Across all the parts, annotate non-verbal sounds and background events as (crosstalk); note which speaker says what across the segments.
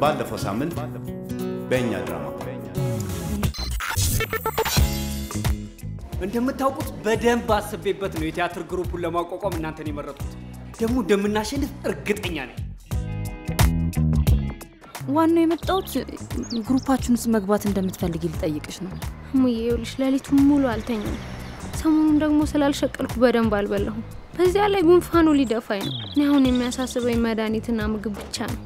Speaker 1: ባለፈው ሳምንት በእኛ ድራማ
Speaker 2: እንደምታውቁት በደንብ አስቤበት ነው የቲያትር ግሩፑን ለማቋቋም እናንተን የመረጥኩት። ደግሞ እንደምናሸንፍ እርግጠኛ ነኝ።
Speaker 3: ዋናው የመጣሁት ግሩፓችን ውስጥ መግባት እንደምትፈልጊ ልጠይቅሽ ነው።
Speaker 4: ሙዬ ይኸውልሽ ሌሊቱን ሙሉ አልተኛም። ሰሞኑን ደግሞ ስላልሸቀልኩ በደንብ አልበላሁም። በዚያ ላይ ጉንፋኑ ሊደፋኝ ነው። እኔ አሁን የሚያሳስበኝ መድኃኒትና ምግብ ብቻ ነው።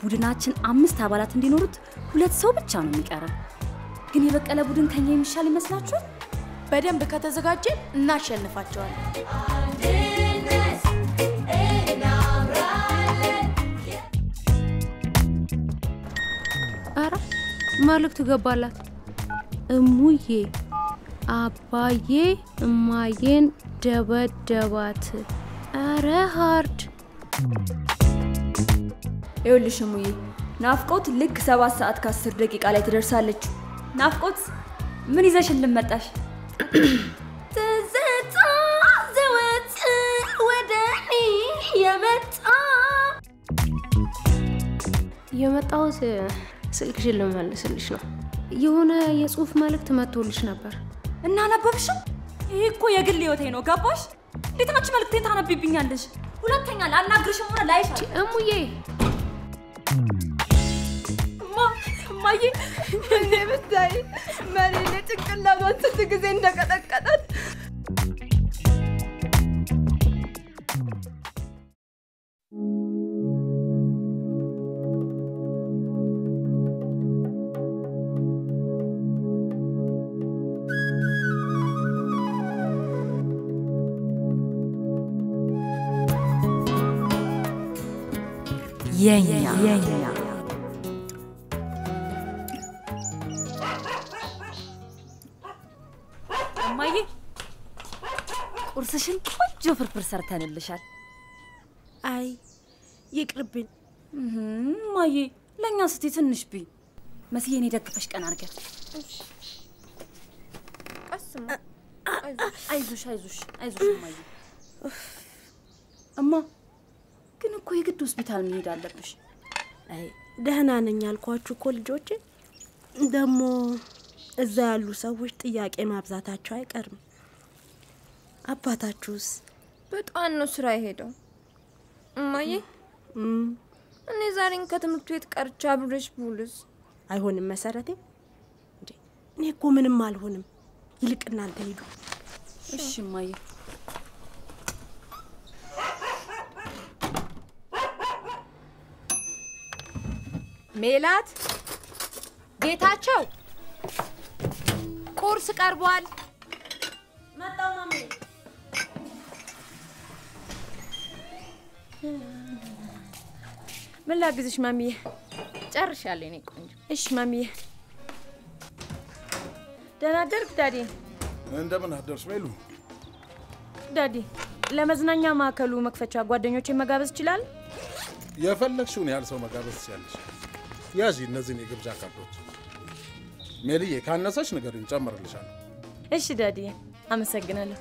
Speaker 3: ቡድናችን አምስት አባላት እንዲኖሩት ሁለት ሰው ብቻ ነው የሚቀረን። ግን የበቀለ ቡድን ከኛ የሚሻል ይመስላችኋል?
Speaker 5: በደንብ ከተዘጋጀን እናሸንፋቸዋለን።
Speaker 4: አረ መልእክት ገባላት። እሙዬ አባዬ እማዬን ደበደባት። አረ ሀርድ
Speaker 3: ይኸውልሽ እሙዬ፣ ናፍቆት ልክ ሰባት ሰዓት ከአስር ደቂቃ ላይ ትደርሳለች። ናፍቆት ምን ይዘሽልን መጣሽ? ትዝታ ዘወትር ወደ እኔ የመጣ
Speaker 4: የመጣሁት ስልክሽን ልመልስልሽ ነው። የሆነ የጽሁፍ መልእክት መጥቶልሽ ነበር።
Speaker 3: እናነበብሽም? ይህ እኮ የግል ህይወቴ ነው። ገባሽ? እንዴት ናች መልክቴን ታነቢብኛለሽ? ሁለተኛ ላናግርሽም ሆነ ላይሽ
Speaker 4: እሙዬ
Speaker 5: እማዬ? እኔ ብታይ ላይ ጭንቅላቷን ስንት ጊዜ እንደቀጠቀጣት
Speaker 3: የኛ ቆንጆ ፍርፍር ሰርተንልሻል።
Speaker 5: አይ ይቅርብን።
Speaker 3: እማዬ ለእኛ ስቲ ትንሽ ብይ። መስዬን የደግፈሽ ቀን አድርገን። አይዞሽ አይዞሽ አይዞሽ እማዬ። እማ ግን እኮ የግድ ሆስፒታል መሄድ አለብሽ።
Speaker 5: አይ ደህና ነኝ ያልኳችሁ እኮ ልጆቼ። ደግሞ እዛ ያሉ ሰዎች ጥያቄ ማብዛታቸው አይቀርም። አባታችሁስ?
Speaker 6: በጣም ነው ስራ የሄደው። እማዬ እኔ ዛሬን ከትምህርት ቤት ቀርቻ አብሬሽ ብውልስ?
Speaker 5: አይሆንም መሰረቴ። እንዴ እኔ እኮ ምንም አልሆንም። ይልቅ እናንተ ሂዱ።
Speaker 3: እሺ እማዬ።
Speaker 7: ሜላት፣ ጌታቸው፣ ቁርስ ቀርቧል።
Speaker 5: መጣው ማሜ።
Speaker 6: ምን ላግዝሽ ማሚዬ? ጨርሻለሁ የኔ ቆንጆ። እሺ ማሚዬ። ደህና አደርክ daddy?
Speaker 8: እንደምን አደርሽ ቤሉ?
Speaker 6: daddy ለመዝናኛ ማዕከሉ መክፈቻ ጓደኞቼን መጋበዝ ይችላል?
Speaker 8: የፈለግሽውን ያህል ሰው መጋበዝ ትችያለሽ። ያዢ እነዚህን የግብዣ ካርዶች። ሜልዬ ካነሰሽ ንገሪኝ፣ ጨምርልሻለሁ።
Speaker 6: እሺ daddy፣ አመሰግናለሁ።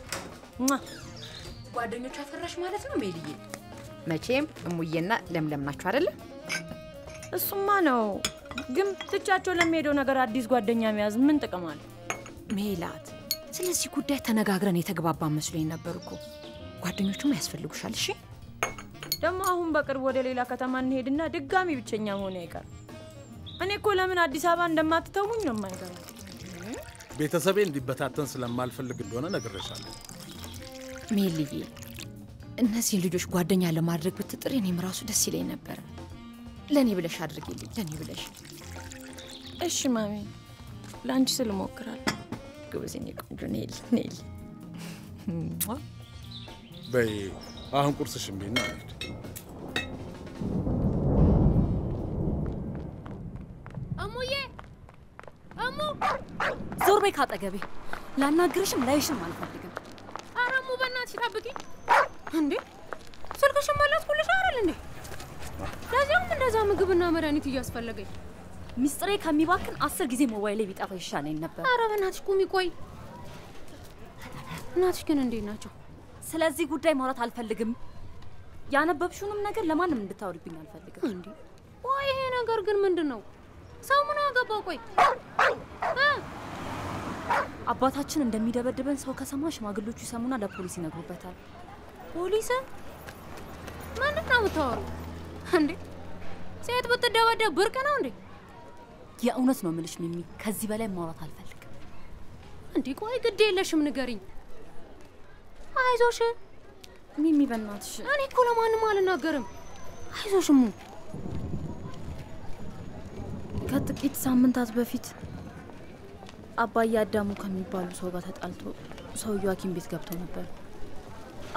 Speaker 6: ሟ።
Speaker 7: ጓደኞቹ አፈራሽ ማለት ነው ሜልዬ? መቼም እሙዬና ለምለም ናችሁ አይደለ?
Speaker 6: እሱማ ነው፣ ግን ትቻቸው ለሚሄደው ነገር አዲስ ጓደኛ መያዝ ምን ጥቅም አለ?
Speaker 7: ሜላት፣ ስለዚህ ጉዳይ ተነጋግረን የተግባባን መስሎኝ ነበር እኮ። ጓደኞቹም ያስፈልጉሻል። እሺ
Speaker 6: ደግሞ አሁን በቅርብ ወደ ሌላ ከተማ እንሄድና ድጋሚ ብቸኛ መሆን አይቀርም። እኔ እኮ ለምን አዲስ አበባ እንደማትተውኝ ነው የማይገባ።
Speaker 8: ቤተሰቤ እንዲበታተን ስለማልፈልግ እንደሆነ ነግሬሻለሁ።
Speaker 7: ሜልዬ፣ እነዚህን ልጆች ጓደኛ ለማድረግ ብትጥሪ እኔም ራሱ ደስ ይለኝ ነበረ። ለእኔ ብለሽ አድርጊልኝ፣ ለእኔ ብለሽ።
Speaker 6: እሺ ማሚ፣ ለአንቺ ስል እሞክራለሁ።
Speaker 7: ጎበዝ ቆንጆ ኔል ኔል።
Speaker 8: በይ አሁን ቁርስሽን
Speaker 4: እሙዬ እሙ፣
Speaker 3: ዞር በይ ካጠገቤ። ላናግርሽም ላይሽም አልፈልግም።
Speaker 4: ኧረ እሙ በእናትሽ ጠብቂኝ። እንዴ ስልክሽን መለስኩልሽ አይደል እንዴ? ለዚያም እንደዛ ምግብና መድኃኒት እያስፈለገኝ።
Speaker 3: ሚስጥሬ ከሚባክን አስር ጊዜ ሞባይሌ ቢጠፋ ይሻለኝ ነበር።
Speaker 4: ኧረ በእናትሽ ቁሚ፣ ቆይ። እናትሽ ግን እንዴት ናቸው?
Speaker 3: ስለዚህ ጉዳይ ማውራት አልፈልግም። ያነበብሽውንም ነገር ለማንም እንድታወሪብኝ አልፈልግም።
Speaker 4: እንዴ ቆይ ይሄ ነገር ግን ምንድን ነው? ሰው ምን አገባው? ቆይ?
Speaker 3: አባታችን እንደሚደበድበን ሰው ከሰማ ሽማግሎቹ ይሰሙና ለፖሊስ ይነግሩበታል።
Speaker 4: ፖሊስ ምንድን ነው የምታወሩ እንዴ? ሴት ብትደበደብ ብርቅ ነው እንዴ?
Speaker 3: የእውነት ነው ምልሽ ሚሚ፣ ከዚህ በላይ ማውራት አልፈልግም።
Speaker 4: እንዴ ቆይ ግድ የለሽም ንገሪኝ። አይዞሽ
Speaker 3: ሚሚ በእናትሽ
Speaker 4: እኔ እኮ ለማንም አልናገርም። አይዞሽሙ
Speaker 3: ከጥቂት ሳምንታት በፊት አባዬ አዳሙ ከሚባሉ ሰው ጋር ተጣልቶ ሰውየው ሐኪም ቤት ገብቶ ነበር።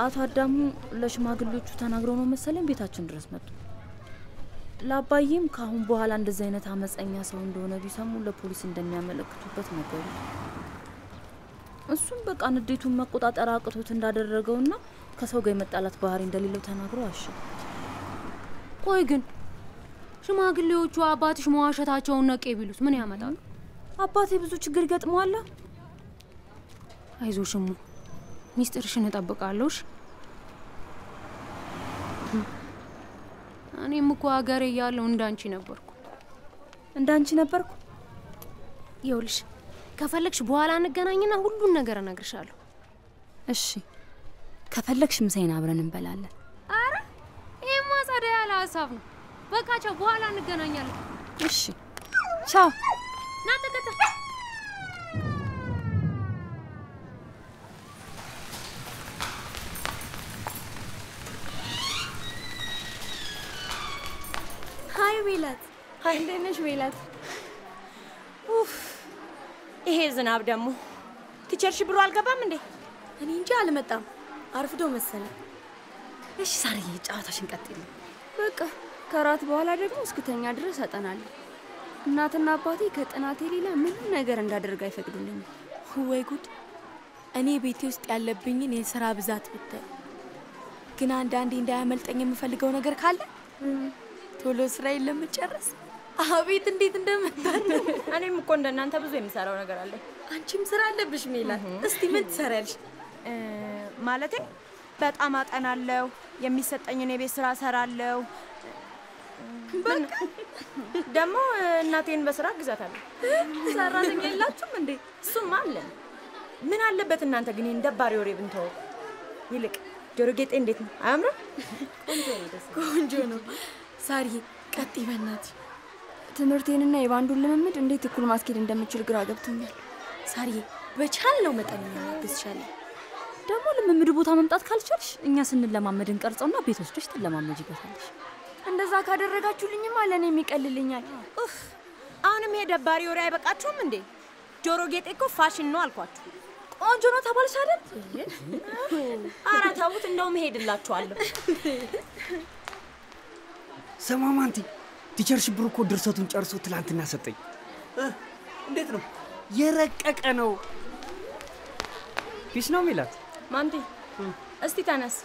Speaker 3: አቶ አዳሙ ለሽማግሌዎቹ ተናግረው ነው መሰለኝ ቤታችን ድረስ መጡ። ለአባዬም ከአሁን በኋላ እንደዚህ አይነት አመፀኛ ሰው እንደሆነ ቢሰሙ ለፖሊስ እንደሚያመለክቱበት ነገሩት። እሱም በቃ ንዴቱን መቆጣጠር አቅቶት እንዳደረገውና ከሰው ጋር የመጣላት ባህሪ እንደሌለው ተናግሮ አሸ።
Speaker 4: ቆይ ግን ሽማግሌዎቹ አባትሽ መዋሸታቸውን ነቄ ቢሉስ ምን ያመጣሉ?
Speaker 3: አባቴ ብዙ ችግር ይገጥመዋል።
Speaker 4: አይዞሽሙ ሚስጥርሽን እጠብቃለሁሽ። እኔም እኮ ሀገሬ እያለሁ እንዳንቺ ነበርኩ።
Speaker 3: እንዳንቺ ነበርኩ።
Speaker 4: ይኸውልሽ ከፈለግሽ በኋላ እንገናኝና ሁሉን ነገር እነግርሻለሁ።
Speaker 3: እሺ፣ ከፈለግሽ ምሳዬን አብረን እንበላለን።
Speaker 4: አረ ይሄማ ጸዳ ያለ ሀሳብ ነው። በቃ ቻው፣ በኋላ እንገናኛለን።
Speaker 3: እሺ፣ ቻው።
Speaker 4: ና
Speaker 5: ሜላት፣ እንዴት ነሽ ሜላት?
Speaker 6: ይሄ ዝናብ ደግሞ ቲቸርሽ ብሎ አልገባም እንዴ?
Speaker 5: እኔ እንጂ አልመጣም፣ አርፍዶ መሰለኝ።
Speaker 3: እሺ ሳርዬ፣ ጨዋታሽን ቀጥል።
Speaker 9: በቃ ከራት በኋላ ደግሞ እስክተኛ ድረስ አጠናለሁ። እናትና አባቴ ከጥናቴ ሌላ ምንም ነገር እንዳደርግ አይፈቅዱልኝም።
Speaker 5: ወይ ጉድ! እኔ ቤቴ ውስጥ ያለብኝን የስራ ብዛት ብታይ። ግን አንዳንዴ እንዳያመልጠኝ የምፈልገው ነገር ካለ ቶሎ ስራዬን ለመጨረስ አቤት እንዴት እንደመጣን።
Speaker 6: እኔም እኮ እንደናንተ ብዙ የምሰራው ነገር አለ።
Speaker 5: አንቺም ስራ አለብሽ ሜላት። እስቲ ምን ትሰሪያለሽ?
Speaker 6: ማለቴ በጣም አጠናለሁ፣ የሚሰጠኝን የቤት ስራ እሰራለሁ። ደግሞ እናቴን በስራ አግዛታለሁ።
Speaker 5: ሰራተኛ የላችሁም እንዴ?
Speaker 6: እሱም አለን። ምን አለበት እናንተ ግን ይህን ደባሪ ወሬ ብንተወው። ይልቅ ጆሮ ጌጤ እንዴት ነው? አያምርም?
Speaker 5: ቆንጆ ነው። ሳሪ ቀጥይ በእናትሽ።
Speaker 9: ትምህርቴንና የባንዱን ልምምድ እንዴት እኩል ማስኬድ እንደምችል ግራ ገብቶኛል።
Speaker 5: ሳሪ በቻልነው መጠን እናግዝሻለን።
Speaker 3: ደግሞ ልምምድ ቦታ መምጣት ካልቻልሽ እኛ ስንለማመድ እንቀርጸውና ቤት ወስዶች ትለማመጅበታለሽ።
Speaker 9: እንደዛ ካደረጋችሁልኝማ ለእኔም ይቀልልኛል።
Speaker 6: ኡፍ! አሁንም ይሄ ደባሪ ወሬ አይበቃችሁም እንዴ? ጆሮ ጌጤ እኮ ፋሽን ነው አልኳችሁ።
Speaker 3: ቆንጆ ነው ተባልሽ አይደል?
Speaker 6: ኧረ ተውት፣ እንደውም እሄድላችኋለሁ።
Speaker 2: ስማ ማንቲ፣ teacher ሽብሩ እኮ ድርሰቱን ጨርሶ ትላንትና ሰጠኝ።
Speaker 10: እንዴት ነው?
Speaker 2: የረቀቀ ነው። peace ነው ሚላት።
Speaker 6: ማንቲ እስቲ ተነስ።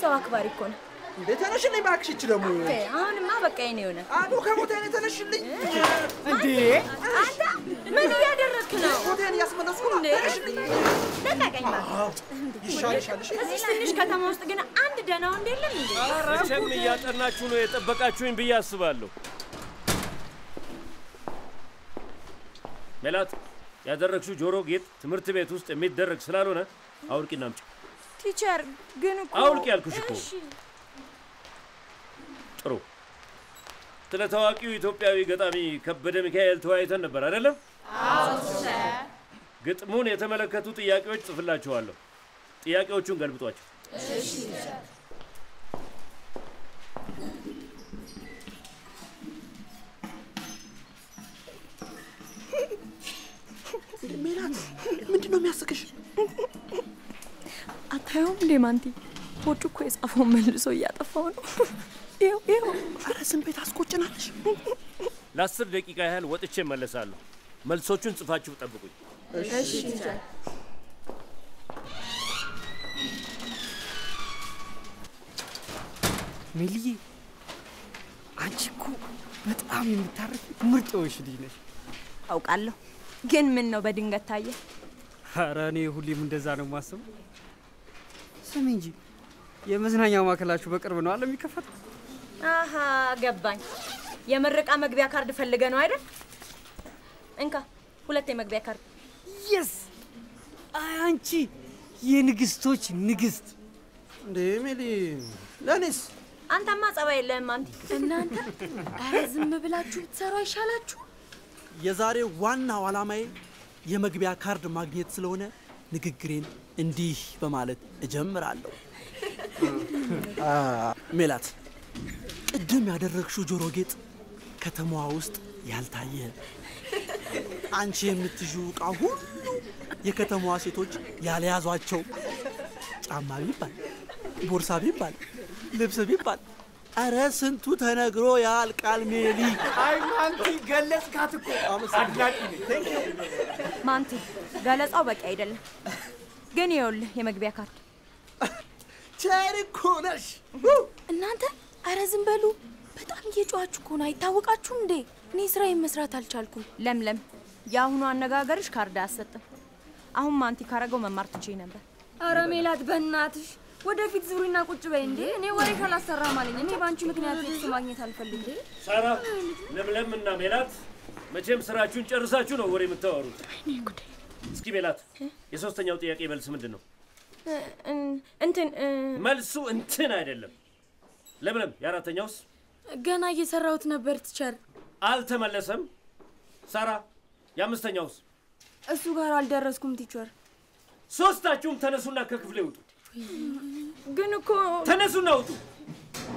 Speaker 6: ሰው አክባሪ እኮ ነው።
Speaker 10: እንዴ ተነሽልኝ እባክሽ። ይቺ ደግሞ
Speaker 6: አሁንማ በቃ የኔ የሆነ
Speaker 10: አሉ ከቦታዬ ተነሽልኝ።
Speaker 2: እንዴ
Speaker 6: አንተ ምን እያደረግክ ነው?
Speaker 10: ቦታዬን እያስመለስኩ ነው። ተነሽልኝ።
Speaker 6: ለቀቀኝ እባክህ።
Speaker 10: ይሻልሻል። እሺ
Speaker 6: እዚህ ትንሽ ከተማ ውስጥ ግን አንድ ደህና ወንድ የለም እንዴ?
Speaker 11: መቼም እያጠናችሁ ነው የጠበቃችሁኝ ብዬ አስባለሁ። ሜላት፣ ያደረግሽው ጆሮ ጌጥ ትምህርት ቤት ውስጥ የሚደረግ ስላልሆነ አውልቂና አምጪ።
Speaker 6: teacher ግን እኮ
Speaker 11: አውልቂ ያልኩሽ እኮ። ጥሩ። ስለ ታዋቂው ኢትዮጵያዊ ገጣሚ ከበደ ሚካኤል ተወያይተን ነበር አይደለም? ግጥሙን የተመለከቱ ጥያቄዎች ጽፍላችኋለሁ። ጥያቄዎቹን ገልብጧቸው።
Speaker 10: ሜላት ምንድን ነው የሚያስቅሽ?
Speaker 9: አታየውም እንዴ ማንቲ? ቦጩ እኮ የጻፈውን መልሶ እያጠፋው ነው። ይኸው ይኸው።
Speaker 10: ኧረ ዝም ቤት አስቆጭናለሽ።
Speaker 11: ለአስር ደቂቃ ያህል ወጥቼ እመለሳለሁ። መልሶቹን ጽፋችሁ ጠብቁኝ።
Speaker 9: እሺ
Speaker 2: ሜልዬ፣ አንቺ እኮ በጣም የምታረፊ ምርጥ የሆንሽ ልጅ ነሽ።
Speaker 6: አውቃለሁ፣ ግን ምን ነው በድንገት ታየ?
Speaker 2: ኧረ እኔ ሁሌም እንደዛ ነው የማስበው። ስሚ እንጂ የመዝናኛ ማዕከላችሁ በቅርብ ነው አለ የሚከፈተው?
Speaker 6: አሀ ገባኝ። የምረቃ መግቢያ ካርድ ፈልገ ነው አይደል? እንካ ሁለት የመግቢያ ካርድ።
Speaker 2: የስ አንቺ የንግስቶች ንግስት።
Speaker 10: እንዴ ሜሊ፣ ለእኔስ
Speaker 6: አንተማ ጸባይ የለህም አንቲ።
Speaker 5: እናንተ ኧረ ዝም ብላችሁ ብትሰሩ አይሻላችሁ?
Speaker 10: የዛሬው ዋናው ዓላማዬ የመግቢያ ካርድ ማግኘት ስለሆነ ንግግሬን እንዲህ በማለት እጀምራለሁ። ሜላት፣ ቅድም ያደረግሽው ጆሮ ጌጥ ከተማዋ ውስጥ ያልታየ አንቺ የምትዥው ዕቃ ሁሉ የከተማዋ ሴቶች ያልያዟቸው ጫማ ቢባል ቦርሳ ቢባል ልብስ ቢባል አረ ስንቱ ተነግሮ ያልቃል። ሜሊ
Speaker 2: አይ ማንቲ ገለጽካት እኮ አድናቂ
Speaker 6: ማንቲ ገለጻው በቂ አይደለም፣ ግን ይኸውልህ የመግቢያ ካርድ
Speaker 10: ቸር እኮ ነሽ።
Speaker 5: እናንተ ኧረ ዝም በሉ። በጣም እየጮኋችሁ እኮ ነው። አይታወቃችሁም እንዴ? እኔ ስራዬን መስራት አልቻልኩም።
Speaker 6: ለምለም፣ የአሁኑ አነጋገርሽ ካርድ አያሰጥም። አሁን ማንቲ ካረገው መማር ትችይ ነበር።
Speaker 9: አረ ሜላት በእናትሽ ወደፊት ዙሪና ቁጭ በይ እንዴ። እኔ ወሬ ካላሰራም አለኝ። እኔ በአንቺ ምክንያት text ማግኘት አልፈልግም።
Speaker 11: ሳራ፣ ለምለም እና ሜላት መቼም ስራችሁን ጨርሳችሁ ነው ወሬ የምታወሩት። እስኪ ሜላት፣ የሶስተኛው ጥያቄ መልስ ምንድን ነው?
Speaker 6: እንትን
Speaker 11: መልሱ እንትን አይደለም። ለምለም፣ የአራተኛውስ
Speaker 5: ገና እየሰራሁት ነበር teacher።
Speaker 11: አልተመለሰም። ሳራ፣ የአምስተኛውስ?
Speaker 9: እሱ ጋር አልደረስኩም ቲቸር።
Speaker 11: ሶስታችሁም ተነሱና ከክፍሌ ውጡ።
Speaker 6: ግን እኮ
Speaker 11: ተነሱና ውጡ።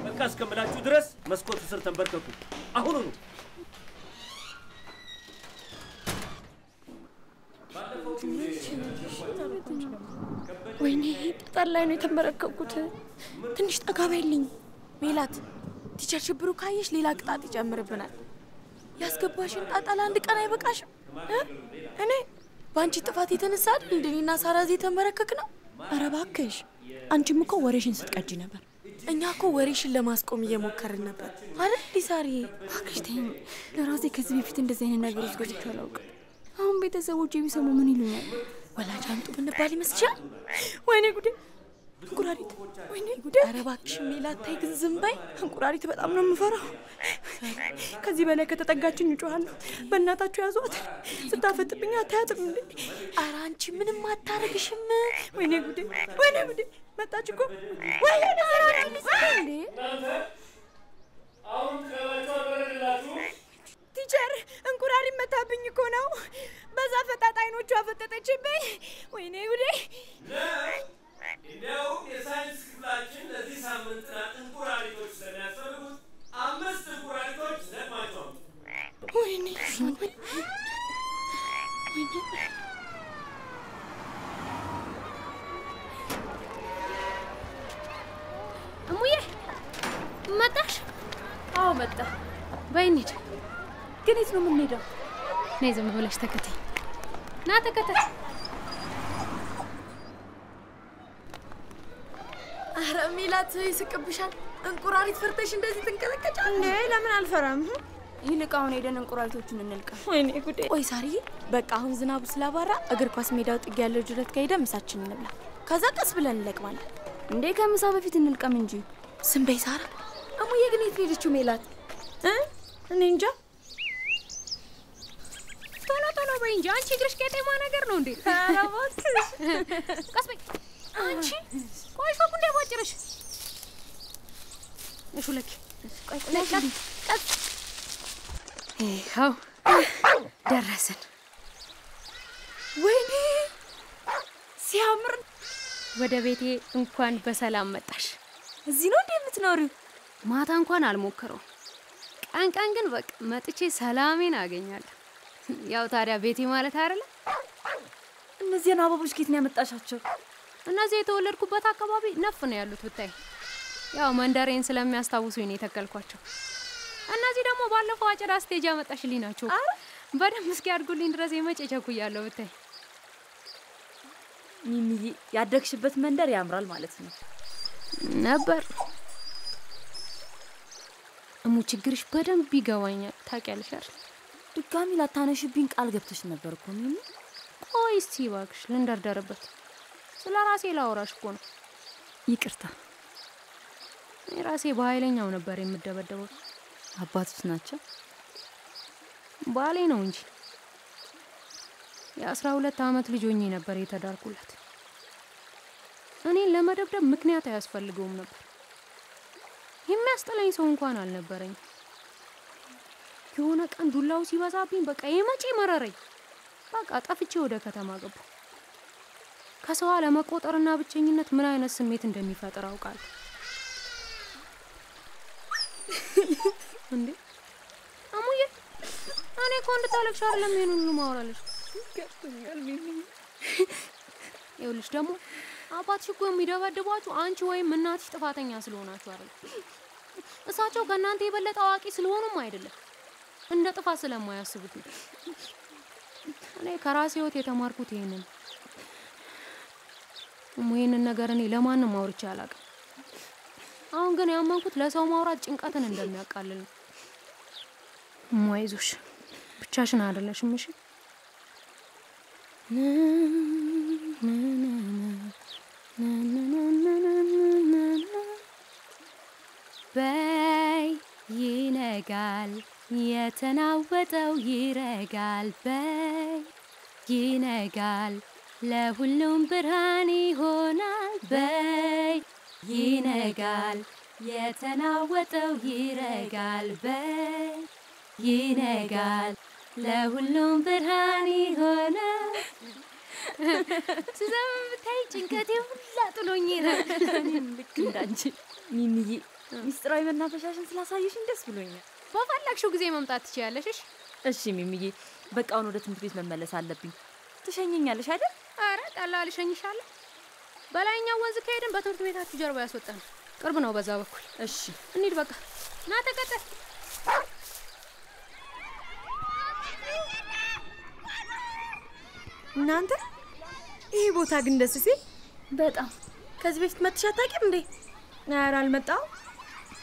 Speaker 11: በቃ እስከምላችሁ ድረስ መስኮቱ ስር ተንበርከኩ። አሁኑኑ።
Speaker 5: ወይኔ ጠጠር ላይ ነው የተንበረከኩት። ትንሽ ጠጋ በይልኝ ሜላት። teacher ሽብሩ ካየሽ ሌላ ቅጣት ይጨምርብናል። ያስገባሽን ጣጣ ለአንድ ቀን አይበቃሽም? እ? እኔ በአንቺ ጥፋት የተነሳ አይደል እንደ እኔና ሳራ እዚህ የተንበረከክነው? ኧረ እባክሽ አንቺም እኮ ወሬሽን ስትቀጂ ነበር። እኛ እኮ ወሬሽን ለማስቆም እየሞከርን ነበር አይደል ሊሳሪ?
Speaker 9: እባክሽ ተይኝ። ለራሴ ከዚህ በፊት እንደዚህ አይነት ነገር ውስጥ ገብቼ አላውቅም። አሁን ቤተሰቦች ቢሰሙ ምን ይሉኛል?
Speaker 5: ወላጅ አምጡ ብንባል ይመስልሻል? ወይኔ ጉዴ! እንቁራሪት! ወይኔ ጉዴ! ኧረ እባክሽ ሜላት ግን ዝም በይ።
Speaker 6: እንቁራሪት በጣም ነው የምፈራው። ከዚህ በላይ ከተጠጋችኝ እጮኋለሁ። በእናታችሁ ያዟት። ስታፈጥብኝ አታያትም እንዴ?
Speaker 5: ኧረ አንቺ ምንም አታረግሽም።
Speaker 6: ወይኔ ጉዴ! ወይኔ ጉዴ! መጣች እኮ ወይኔ! ቲቸር እንቁራሪት መታብኝ እኮ ነው። በዛ ፈጣጣ አይኖቿ አፈጠጠችብኝ። ወይኔ ጉዴ!
Speaker 11: እንዲያውም የሳይንስ ክፍላችን ለዚህ ሳምንት ጥናት እንቁራሪቶች ስለሚያስፈልጉት አምስት እንቁራሪቶች ለቅማቸው አምጡ።
Speaker 5: ወይኔ
Speaker 4: እሙዬ መጣሽ?
Speaker 3: አዎ መጣ።
Speaker 4: በይ እንሂድ።
Speaker 3: ግን የት ነው የምንሄደው?
Speaker 4: ነይ ዝም ብለሽ ተከተይ። ና ተከተይ።
Speaker 5: ሜላት ይስቅብሻል። እንቁራሪት ፈርተሽ እንደዚህ ትንቀጠቀጫለሽ?
Speaker 6: እንዴ ለምን አልፈራም?
Speaker 9: ይልቅ አሁን ሄደን እንቁራሪቶቹን እንልቀ።
Speaker 6: ወይኔ ጉዴ!
Speaker 5: ቆይ ሳርዬ፣ በቃ አሁን ዝናቡ ስላባራ እግር ኳስ ሜዳው ጥግ ያለው ጅረት ሄደን ምሳችን እንብላ። ከዛ ቀስ ብለን እንለቅማለን።
Speaker 9: እንዴ ከምሳ በፊት እንልቀም እንጂ።
Speaker 5: ስም በይ ሳራ።
Speaker 9: እሙዬ ግን የት ነው የሄደችው ሜላት?
Speaker 6: እኔ እንጃ።
Speaker 4: ቶሎ ቶሎ በይ እንጂ አንቺ እግርሽ ቄጤማ ነገር ነው እንዴ?
Speaker 6: ኧረ እባክሽ።
Speaker 4: ቀስ በይ አንቺ። ቆይ ሾኩ እንዳይቧጭርሽ። እሹ ይኸው ደረስን።
Speaker 5: ወይኔ ሲያምር!
Speaker 4: ወደ ቤቴ እንኳን በሰላም መጣሽ።
Speaker 9: እዚህ ነው እንዴ የምትኖሪው?
Speaker 4: ማታ እንኳን አልሞክረው። ቀን ቀን ግን በቃ መጥቼ ሰላሜን አገኛለሁ። ያው ታዲያ ቤቴ ማለት አይደለ?
Speaker 9: እነዚህን አበቦች ከየት ነው ያመጣሻቸው?
Speaker 4: እነዚህ የተወለድኩበት አካባቢ ነፍ ነው ያሉት ብታይ። ያው መንደሬን ስለሚያስታውሱኝ ነው የተከልኳቸው። እነዚህ ደግሞ ባለፈው አጨዳ ስቴጅ ያመጣሽልኝ ናቸው። በደንብ እስኪያድጉልኝ ድረስ የመቼ ቸኩያለሁ ብታይ።
Speaker 3: ሚሚዬ ያደግሽበት መንደር ያምራል ማለት ነው።
Speaker 4: ነበር እሙ፣ ችግርሽ በደንብ ይገባኛል። ታውቂያለሽ አይደል?
Speaker 3: ድጋሚ ላታነሽብኝ ቃል ገብተሽ ነበር እኮ ሚሚ።
Speaker 4: ቆይ እስቲ እባክሽ ልንደርደርበት። ስለ ራሴ ላወራሽ እኮ ነው።
Speaker 3: ይቅርታ
Speaker 4: ራሴ በኃይለኛው ነበር የምደበደበው።
Speaker 3: አባቶች ናቸው።
Speaker 4: ባሌ ነው እንጂ የአስራ ሁለት አመት ልጅ ሆኜ ነበር የተዳርኩለት። እኔን ለመደብደብ ምክንያት አያስፈልገውም ነበር። የሚያስጠላኝ ሰው እንኳን አልነበረኝ። የሆነ ቀን ዱላው ሲበዛብኝ በቃ የመጪ መረረኝ። በቃ ጠፍቼ ወደ ከተማ ገባሁ። ከሰው አለመቆጠርና ብቸኝነት ምን አይነት ስሜት እንደሚፈጥር አውቃለሁ። እንዴ አሙዬ፣ እኔ እኮ እንድታለቅሽ አይደለም ይሄን ሁሉ ማወራለሽ።
Speaker 3: ገብቶኛል ሚሚ።
Speaker 4: ይኸውልሽ ደግሞ አባትሽ እኮ የሚደበድቧችሁ አንቺ ወይም እናትሽ ጥፋተኛ ስለሆናችሁ አይደለም። እሳቸው ከእናንተ የበለጠ አዋቂ ስለሆኑም አይደለም፣ እንደ ጥፋት ስለማያስቡት ነው። እኔ ከራሴ ህይወት የተማርኩት ይሄንን ይህንን ነገር እኔ ለማንም አውርቼ አላውቅም። አሁን ግን ያመንኩት ለሰው ማውራት ጭንቀትን እንደሚያቃልል ነው። እሞ አይዞሽ፣ ብቻሽን አይደለሽም። እሺ
Speaker 12: በይ ይነጋል፣ የተናወጠው ይረጋል። በይ ይነጋል፣ ለሁሉም ብርሃን ይሆናል። በይ ይነጋል፣ የተናወጠው ይረጋል። በይ ይነጋል፣ ለሁሉም ብርሃን ይሆናል።
Speaker 3: ስዘም ብታይ ጭንቀቴ ሁላ ጥሎኝ ልክ እንዳንቺ ሚሚዬ፣ ሚስጥራዊ መናፈሻሽን ስላሳየሽኝ ደስ ብሎኛል።
Speaker 4: በፈለግሽው ጊዜ መምጣት ትችያለሽ። እሺ
Speaker 3: እሺ ሚሚዬ፣ በቃ አሁን ወደ ትምህርት ቤት መመለስ አለብኝ። ትሸኘኛለሽ አይደል?
Speaker 4: አረ ቀላል እሸኝሻለሁ። በላይኛው ወንዝ ከሄድን በትምህርት ቤታችሁ ጀርባ ያስወጣል። ቅርብ ነው በዛ በኩል።
Speaker 3: እሺ
Speaker 4: እንሂድ በቃ። ና ተከተል።
Speaker 6: እናንተ ይሄ ቦታ ግን ደስ ሲል
Speaker 5: በጣም ከዚህ በፊት መጥተሽ አታውቂም እንዴ?
Speaker 6: ኧረ አልመጣሁም።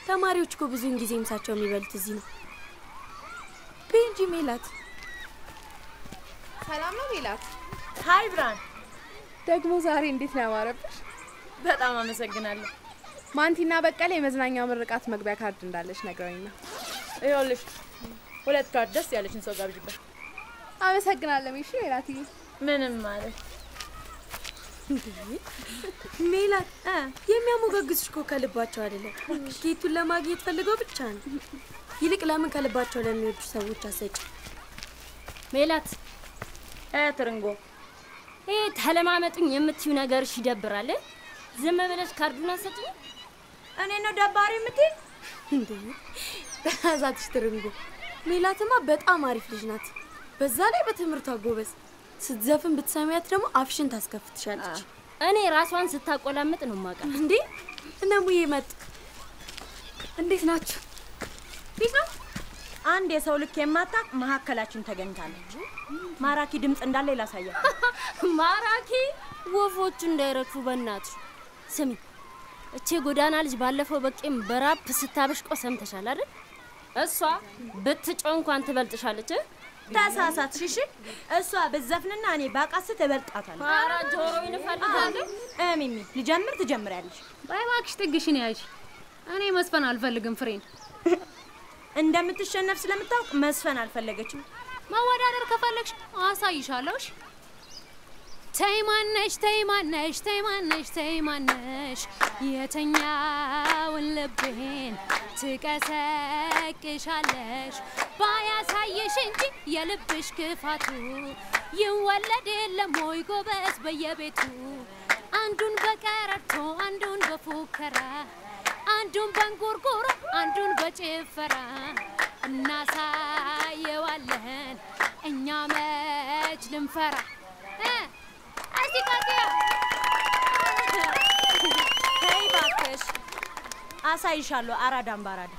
Speaker 5: ተማሪዎች እኮ ብዙውን ጊዜ ምሳቸው የሚበሉት እዚህ ነው። ቤንጂ ሜላት፣
Speaker 13: ሰላም ነው ሜላት?
Speaker 6: hi ብርሃን፣
Speaker 13: ደግሞ ዛሬ እንዴት ነው ያማረብሽ?
Speaker 6: በጣም አመሰግናለሁ።
Speaker 13: ማንቲና በቀለ የመዝናኛ ምርቃት መግቢያ ካርድ እንዳለች ነግረውኝ ነው።
Speaker 6: ይኸውልሽ ሁለት ካርድ ደስ ያለችን ሰው ጋብዥበት።
Speaker 13: አመሰግናለሁ። እሺ ሜላትዬ።
Speaker 6: ምንም ማለት
Speaker 5: ሜላት የሚያሞጋግሱሽ እኮ ከልባቸው አይደለም፣ ጌቱን ለማግኘት ፈልገው ብቻ ነው። ይልቅ ለምን ከልባቸው ለሚወዱ ሰዎች አሰጭ።
Speaker 12: ሜላት
Speaker 6: ትርንጎ፣
Speaker 12: ይሄ ተለማመጡኝ የምትዩ ነገርሽ ይደብራል። ዝም ብለሽ ካርዱን አሰጭኝ።
Speaker 6: እኔ ነው ደባሪ የምትይ?
Speaker 5: እንዴ በዛትሽ ትርንጎ። ሜላትማ በጣም አሪፍ ልጅ ናት። በዛ ላይ በትምህርቷ ጎበዝ። ስትዘፍን ብትሰሚያት ደግሞ አፍሽን ታስከፍትሻለች።
Speaker 12: እኔ ራሷን ስታቆላምጥ ነው ማውቃት።
Speaker 5: እንዴ እነሙዬ መጡ። እንዴት ናችሁ?
Speaker 6: ፊት ነው አንድ የሰው ልክ የማታቅ መሀከላችን ተገኝታለች። ማራኪ ድምፅ እንዳለ ላሳያል። (laughs)
Speaker 12: ማራኪ ወፎቹ እንዳይረግፉ በእናትሽ ስሚ። እቼ ጎዳና ልጅ ባለፈው በቄም በራፕ ስታበሽቆ ሰምተሻል አይደል? እሷ ብትጮ እንኳን ትበልጥሻለች።
Speaker 6: ተሳሳትሽ። እሺ እሷ ብዘፍንና እኔ ባቃስት እበልጣታለሁ።
Speaker 12: ኧረ ጆሮዬን እፈልጋለሁ።
Speaker 6: ሚሚ ልጀምር ትጀምሪያለሽ።
Speaker 4: ባይ እባክሽ ጥግሽን ያዥ። እኔ መስፈን አልፈልግም ፍሬን። (laughs)
Speaker 6: እንደምትሸነፍ ስለምታውቅ መስፈን አልፈለገችም።
Speaker 4: መወዳደር ከፈለግሽ አሳይሻለሁ። እሺ? ተይ ማነሽ ተይ ማነሽ ተይ ማነሽ ተይ ማነሽ የተኛውን ልቤን ትቀሰቅሻለሽ ባያሳየሽ እንጂ የልብሽ ክፋቱ ይወለድ የለም ወይ ጎበዝ በየቤቱ አንዱን በቀረርቶ አንዱን በፉከራ አንዱን በንጉርጉሮ አንዱን በጭፈራ እናሳየዋለን። እኛ መች ልንፈራ? እስቲ ቀጥያ
Speaker 6: ተይ እባክሽ። አሳይሻለሁ። አራዳም ባራዳ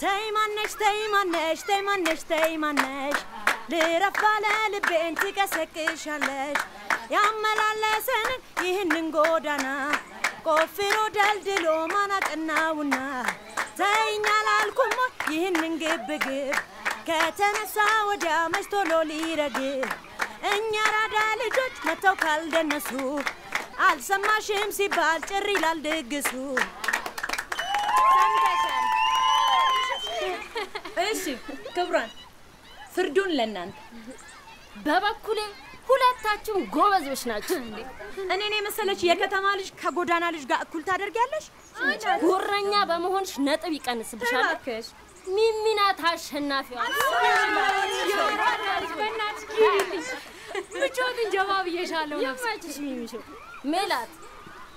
Speaker 6: ተይ ማነሽ ተይ ማነሽ ተይ ማነሽ ተይ ማነሽ። ልረፍ ልቤን ትቀሰቅሻለሽ። ያመላለሰንን ይህንን ጎዳና ቆፍሮ ደልድሎ ማናቀናውና ተይኝ አላልኩም ይህንን ግብግብ ከተነሳ ወዲያ መች ቶሎ ሊረግብ እኛ ራዳ ልጆች መተው ካልደነሱ አልሰማሽም ሲባል ጭር ይላል ድግሱ። እሺ ክብሯን፣ ፍርዱን ለእናንተ
Speaker 12: በበኩሌ ሁለታችሁም ጎበዞች ናቸው።
Speaker 6: እኔን የመሰለች የከተማ ልጅ ከጎዳና ልጅ ጋር እኩል ታደርጊያለሽ?
Speaker 12: ጉረኛ በመሆንሽ ነጥብ ይቀንስብሻል። ሚሚ ናት አሸናፊዋ።
Speaker 4: ምቾትን ጀባ ብዬሻለሁ።
Speaker 12: ይመችሽ ሚሚሾ። ሜላት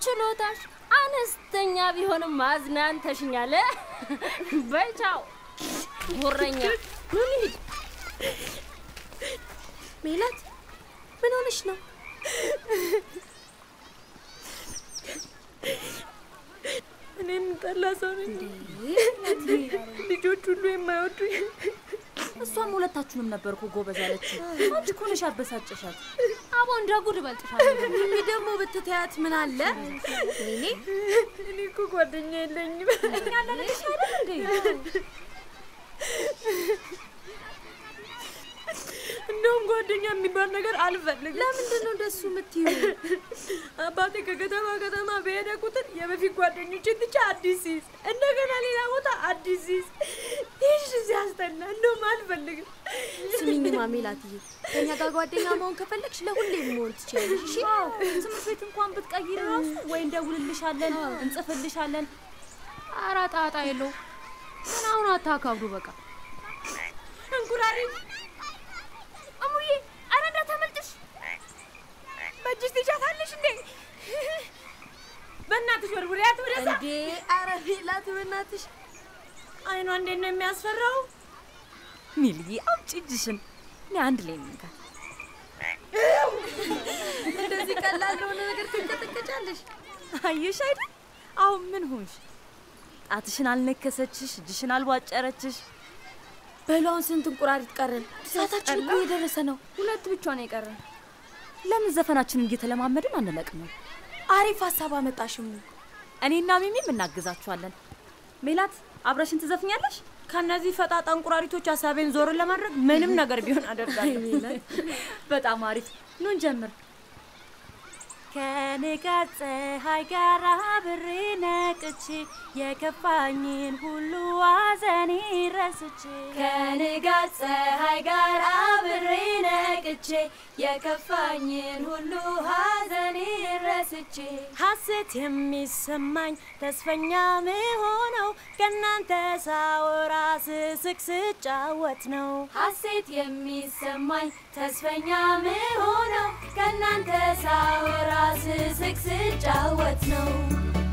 Speaker 12: ችሎታሽ አነስተኛ ቢሆንም አዝናንተሽኛል። በይ ቻው ጉረኛ።
Speaker 14: ሜላት ምን ሆነሽ ነው?
Speaker 6: እኔ የምጠላ ሰው ነኝ። ልጆች ሁሉ የማይወዱኝ
Speaker 3: እሷም ሁለታችሁንም ነበር እኮ ጎበዝ ያለችው። አንቺ እኮ ነሽ ያበሳጨሻት።
Speaker 4: አቦ እንደ ጉድ እበልጥሻለሁ።
Speaker 14: ሚሚ ደግሞ ብትተያት ምን አለ? ወይኔ
Speaker 6: እኔ እኮ ጓደኛ የለኝም።
Speaker 3: እኛ አለንልሽ አይደል እንዴ?
Speaker 6: እንደውም ጓደኛ የሚባል ነገር አልፈልግም።
Speaker 14: ለምንድን ነው እንደሱ የምትዩ?
Speaker 6: አባቴ ከከተማ ከተማ በሄደ ቁጥር የበፊት ጓደኞችን ትቼ አዲስ ሲይዝ እንደገና ሌላ ቦታ አዲስ ሲይዝ ይሽ ሲያስጠላ እንደውም አልፈልግም።
Speaker 14: ስሚኝማ ሜላትዬ፣ ከኛ ጋር ጓደኛ መሆን ከፈለግሽ ለሁሌም መሆን ትችላለሽ። እሺ
Speaker 3: ትምህርት ቤት እንኳን ብትቀይር ራሱ ወይ እንደውልልሻለን፣ እንጽፍልሻለን።
Speaker 4: ኧረ ጣጣ የለው። ግን አሁን አታካብዱ በቃ።
Speaker 6: እንቁራሪት እሙዬ፣ ኧረ እንዳታመልጥሽ። በእጅሽ ትይዣታለሽ እንዴ? በእናትሽ ወርውሪያት ወደዛ።
Speaker 14: እንዴ! ኧረ ሜላት በእናትሽ
Speaker 6: አይኗ እንዴት ነው የሚያስፈራው!
Speaker 3: ሚልዬ አውጪ እጅሽን። እኔ አንድ ላይ እንንካት።
Speaker 14: እንደዚህ ቀላል ለሆነ ነገር ትንቀጠቀጫለሽ።
Speaker 3: አየሽ አይደል? አሁን ምን ሆንሽ? ጣትሽን አልነከሰችሽ፣ እጅሽን አልቧጨረችሽ።
Speaker 14: በሏን ስንት እንቁራሪት ቀረን። ሰዓታችን እኮ የደረሰ ነው።
Speaker 9: ሁለት ብቻ ነው የቀረን።
Speaker 3: ለምን ዘፈናችንን እየተለማመድን አንለቅም?
Speaker 14: አሪፍ ሀሳብ አመጣሽሙ።
Speaker 3: እኔና ሚሚም እናግዛችኋለን። ሜላት አብረሽን ትዘፍኛለሽ?
Speaker 6: ከነዚህ ፈጣጣ እንቁራሪቶች ሀሳቤን ዞርን ለማድረግ ምንም ነገር ቢሆን አደርጋለሁ።
Speaker 3: በጣም አሪፍ። ኑ እንጀምር። ከንጋት ፀሐይ ጋር አብሬ ነቅቼ የከፋኝን ሁሉ አዘኔ ረስቼ
Speaker 14: ከንጋት ፀሐይ ጋር አብሬ ነቅቼ የከፋኝን ሁሉ ሐዘኔ ረስቼ
Speaker 6: ሀሴት የሚሰማኝ ተስፈኛ ምሆነው ከእናንተ ሳወራ ስስቅ ስጫወት ነው።
Speaker 14: ሐሴት የሚሰማኝ ተስፈኛ ምሆነው ከእናንተ ሳወራ ስስቅ ስጫወት ነው። ከአንድ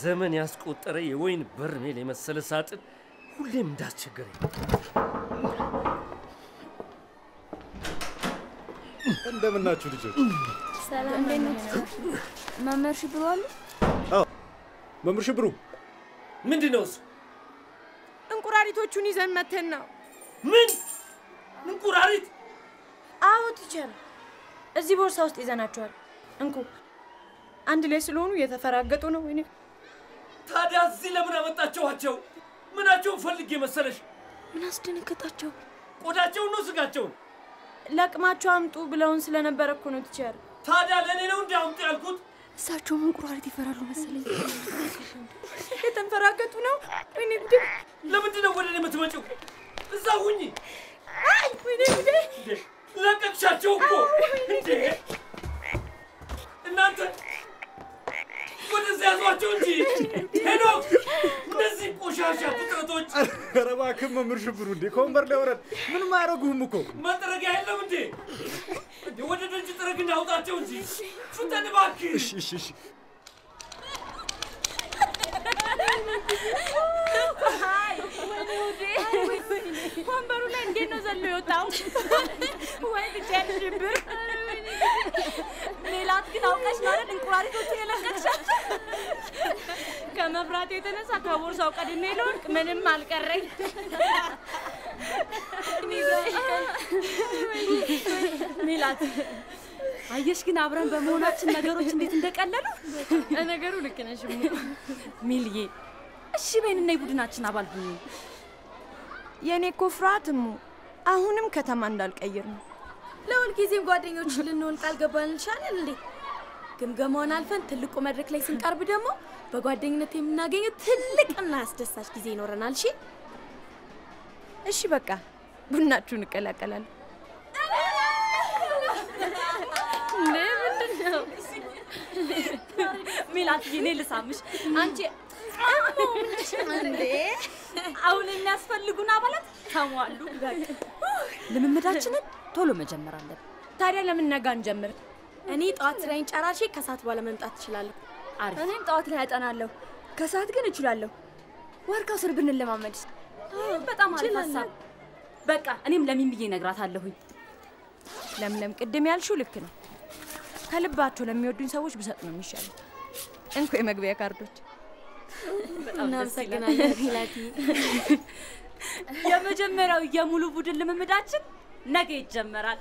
Speaker 11: ዘመን ያስቆጠረ የወይን በርሜል የመሰለ ሳጥን ሁሌም እንዳስቸገረኝ
Speaker 2: እንደምናችሁ ልጆች?
Speaker 15: ሰላም? መምህር ሽብሩ አሉ?
Speaker 2: አዎ መምህር ሽብሩ
Speaker 11: ምንድን ነው እሱ?
Speaker 6: እንቁራሪቶቹን ይዘን መተን ነው።
Speaker 11: ምን እንቁራሪት?
Speaker 6: አዎ ቲቸር፣ እዚህ ቦርሳ ውስጥ ይዘናቸዋል። እንኩ አንድ ላይ ስለሆኑ እየተፈራገጡ ነው። ወይኔ
Speaker 11: ታዲያ እዚህ ለምን አመጣችኋቸው? ምናቸውን ፈልጌ መሰለሽ?
Speaker 6: ምን አስደነገጣቸው?
Speaker 11: ቆዳቸውን ነው ስጋቸውን?
Speaker 6: ለቅማቸው አምጡ ብለውን ስለነበረ እኮ ነው ቲቸር።
Speaker 11: ታዲያ ለእኔ ነው እንዲ አምጡ ያልኩት?
Speaker 6: እሳቸውም እንቁራሪት ይፈራሉ መሰለኝ። የተንፈራገጡ ነው። ወይኔ ጉዴ!
Speaker 11: ለምንድን ነው ወደ እኔ የምትመጪው? እዛ ሁኚ።
Speaker 6: ወይኔ ጉዴ!
Speaker 11: ለቀቅሻቸው እኮ እንዴ! እናንተ ወደዚህ ያዟቸው እንጂ ሄኖክ፣ እነዚህ ቆሻሻ ፍጥረቶች
Speaker 2: ኧረ እባክህ መምህር ሽብሩ እንዴ ከወንበር ላይ ወረድ። ምንም አያደርጉህም እኮ።
Speaker 11: መጥረጊያ የለም እንዴ? ወደ ደጅ ጥረግና አውጣቸው እንጂ ፍጠን እባክህ።
Speaker 2: እሺ እሺ እሺ።
Speaker 6: ወንበሩ ላይ እንዴት ነው ዘሎ የወጣው? ወይ ብቻዬን ሽብር። ሜላት ግን አውቀሽ አይደል እንቁራሪቶቹን የለቀቅሻቸው? ከመፍራት የተነሳ ከቦርሳው ቀድሜ ልወድቅ ምንም አልቀረኝ። ሜላት
Speaker 3: አየሽ ግን አብረን በመሆናችን ነገሮች እንዴት እንደቀለሉ።
Speaker 6: ነገሩ ልክ ነሽ
Speaker 3: ሚልዬ እሺ በይንና የቡድናችን አባል ሁኚ።
Speaker 6: የእኔ እኮ ፍርሃት እሙ አሁንም ከተማ እንዳልቀይር ነው።
Speaker 5: ለሁልጊዜም ጓደኞች ልንሆን ቃል ገባንልሻለን እንዴ? ግምገማውን አልፈን ትልቁ መድረክ ላይ ስንቀርብ ደግሞ በጓደኝነት የምናገኘው ትልቅና አስደሳች ጊዜ ይኖረናል። እሺ
Speaker 6: እሺ በቃ ቡናችሁን እቀላቀላለሁ። እንዴ ምንድን ነው?
Speaker 3: ሜላትዬ እኔ ልሳምሽ። አንቺ አሁን የሚያስፈልጉን አባላት ተሟሉ። ልምምዳችንን ቶሎ መጀመር አለብን።
Speaker 6: ታዲያ ለምን ነገ አንጀምር?
Speaker 5: እኔ ጠዋት ስራዬን ጨራሼ ከሰዓት በኋላ መምጣት እችላለሁ።
Speaker 9: እኔም ጠዋት ላይ ያጠናለሁ፣ ከሰዓት ግን እችላለሁ። ዋርካው ስር ብንለማመድ
Speaker 3: በጣም አሪፍ ሀሳብ። በቃ እኔም ለሚን ብዬ እነግራታለሁኝ።
Speaker 6: ለምለም ቅድም ያልሽው ልክ ነው። ከልባቸው ለሚወዱኝ ሰዎች ብሰጥ ነው የሚሻለው። እንኩ የመግቢያ ካርዶች።
Speaker 5: እናመሰግናለን
Speaker 3: የመጀመሪያው የሙሉ ቡድን ልምምዳችን ነገ ይጀመራል።